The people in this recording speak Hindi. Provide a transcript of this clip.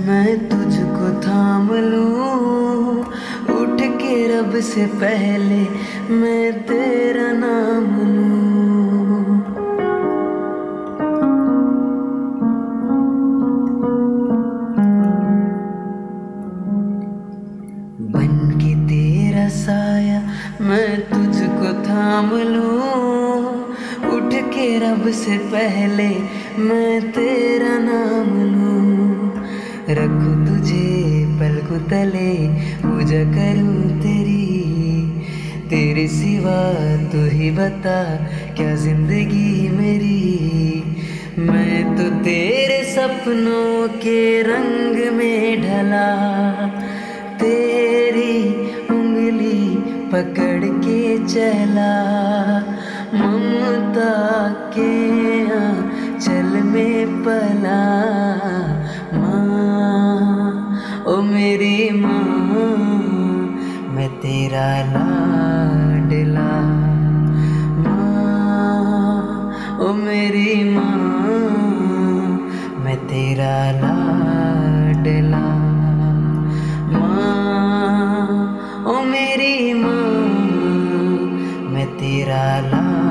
मैं तुझको थाम लूँ। उठ के रब से पहले मैं तेरा नाम बन के तेरा साया मैं तुझको थाम लूँ। उठ के रब से पहले मैं तेरा नाम रखूँ तुझे पलकों तले पूजा करूँ तेरी। तेरे सिवा तू ही बता, क्या ज़िंदगी मेरी? मैं तो तेरे सपनों के रंग में ढला। तेरी उंगली पकड़ के चला। ममता के चल में पला। मैं तेरा लाडला माँ, ओ मेरी माँ, मैं तेरा लाडला माँ, ओ मेरी माँ, मैं तेरा ला